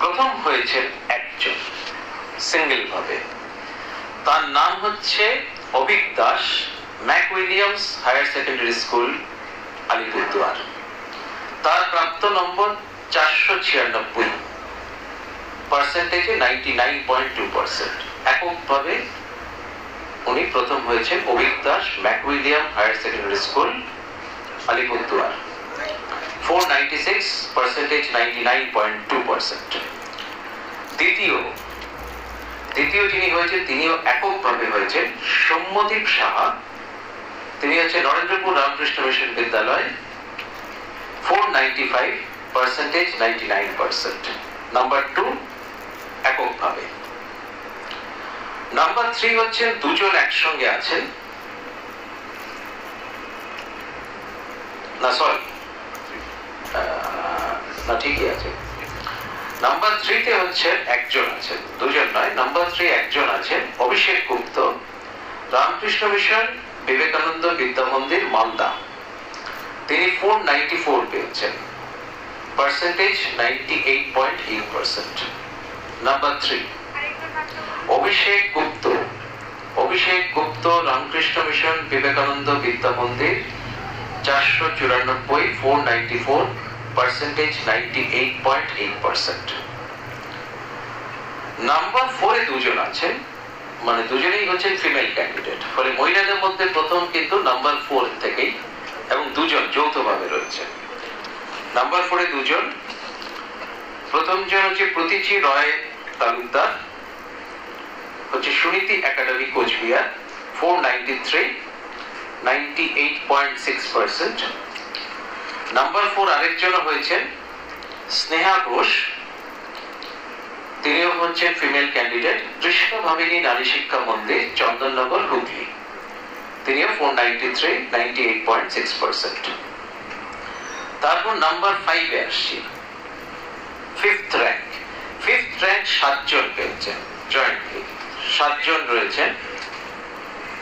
প্রথম হয়েছেন একজন সিঙ্গেল ভাবে। তার নাম হচ্ছে Abhik Das Mac Williams higher secondary school, Alipurduar. তার প্রাপ্ত নম্বর চারশো ছিয়ানব্বই। পার্সেন্টেজে ninety nine point two percent এককভাবে উনি প্রথম হয়েছেন Abhik Das Mac William higher secondary school, Alipurduar. যিনি হয়েছেন, তিনিও এককভাবে হয়েছেন সৌম্যদীপ সাহা। তিনি হচ্ছে Narendrapur Ramakrishna mission Vidyalaya. Four ninety five percentage ninety nine percent number two এককভাবে। নাম্বার থ্রি হচ্ছে দুজন একসঙ্গে আছেন। না সরি না ঠিকই আছে। নাম্বার থ্রিতে হচ্ছে একজন আছেন দুজন নয় নাম্বার থ্রি একজন আছেন অভিষেক গুপ্ত, রামকৃষ্ণ মিশন, বিবেকানন্দ বিদ্যা মন্দির, মালদা। তিনি ফোর নাইনটি ফোর পেয়েছেন। Percentage ninety eight point eight percent number three Abhishek Gupta. Abhishek Gupta, Ramakrishna mission, Vivekananda Vidya Mandir, চারশো চুরানব্বই four ninety four percentage ninety eight point eight percent number দুজন আছেন মানে দুজনেই হচ্ছেন female candidate ফলে মহিলাদের মধ্যে প্রথম কিন্তু নাম্বার ফোর থেকেই এবং দুজন যৌথভাবে রয়েছে। নাম্বার ফোরে দুজন। প্রথম জন হচ্ছে প্রতীচি রয় তালুকদার, হচ্ছে Suniti academy, Coochbehar four ninety three ninety eight point six percent number four আরেকজন হয়েছেন, স্নেহা ঘোষ। তিনিও হচ্ছেন ফিমেল ক্যান্ডিডেট কৃষ্ণ ভাবিনী নারী শিক্ষা মন্দির, চন্দননগর, হুগলি। তিনিও four ninety three ninety eight point six percent তারপর নাম্বার ফাইভে আসছি। ফিফথ র্যাঙ্ক ফিফথ র্যাঙ্ক সাতজন পেয়েছেন জয়েন্টলি সাতজন রয়েছেন।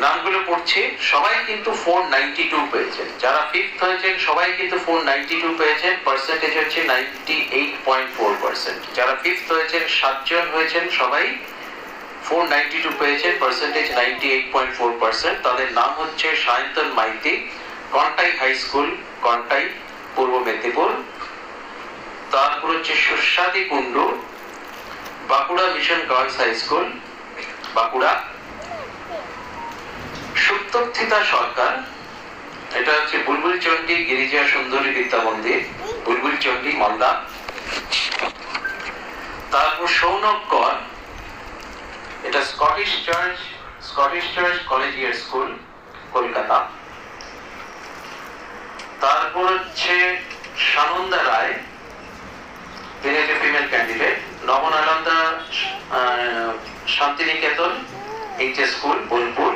নামগুলো পড়ছি, সবাই কিন্তু ফোর নাইনটি টু পেয়েছেন। যারা ফিফথ হয়েছেন, সবাই কিন্তু ফোর নাইনটি টু পেয়েছেন পার্সেন্টেজ হচ্ছে ninety eight point four percent যারা ফিফথ হয়েছেন, সাতজন হয়েছেন, সবাই ফোর নাইনটি টু পেয়েছেন percentage ninety eight point four percent তাদের নাম হচ্ছে সায়ন্তন মাইতি, কন্টাই হাই স্কুল কন্টাই পূর্ব মেদিনীপুর। তারপর হচ্ছে Suswadi Kundu, Bankura mission girls high school Bankura. Suptathita Sarkar. এটা হচ্ছে বুলবুল চণ্ডী গিরিজা সুন্দরী বিদ্যা মন্দির বুলবুল চণ্ডী মালদা। তারপর সৌনক কর এটা Scottish church Scottish church collegiate school Kolkata. তারপর হচ্ছে সানন্দা রায় তিনি হচ্ছে ফিমেল ক্যান্ডিডেট নবনানন্দা আহ, শান্তিনিকেতন এইচ স্কুল বোলপুর।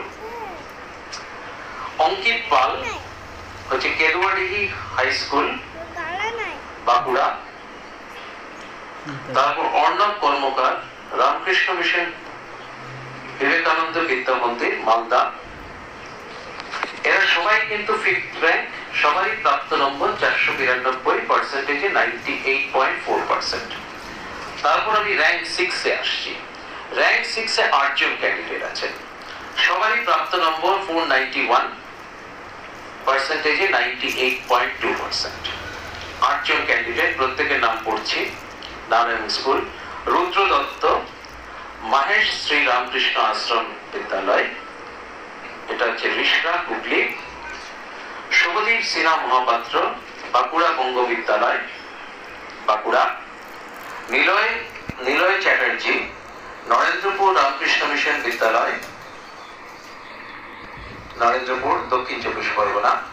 অঙ্কিত পাল হচ্ছে কেদুয়াডিহি হাই স্কুল বাঁকুড়া। তারপর অর্ণব কর্মকার রামকৃষ্ণ মিশন বিবেকানন্দ বিদ্যা মন্দির মালদা। এরা সবাই কিন্তু ফিফথ র্যাঙ্ক সবারই প্রাপ্ত নম্বর চারশো বিরানব্বই পার্সেন্টেজে ninety eight point four percent তারপর আমি র্যাঙ্ক সিক্সে আসছি। র্যাঙ্ক সিক্সে আটজন ক্যান্ডিডেট আছেন। সবারই প্রাপ্ত নম্বর four ninety one পার্সেন্টেজে ninety eight point two percent আটজন ক্যান্ডিডেট প্রত্যেকের নাম পড়ছি, নারায়ণ স্কুল। রুদ্র দত্ত, মাহেশ শ্রী রামকৃষ্ণ আশ্রম বিদ্যালয়। এটা হচ্ছে রিসরা হুগলি। শুভদীপ সিনহা মহাপাত্র, বাঁকুড়া বঙ্গ বিদ্যালয়। বাঁকুড়া। নিলয় নিলয় চ্যাটার্জি, নরেন্দ্রপুর রামকৃষ্ণ মিশন বিদ্যালয়। নরেন্দ্রপুর দক্ষিণ চব্বিশ পরগনা।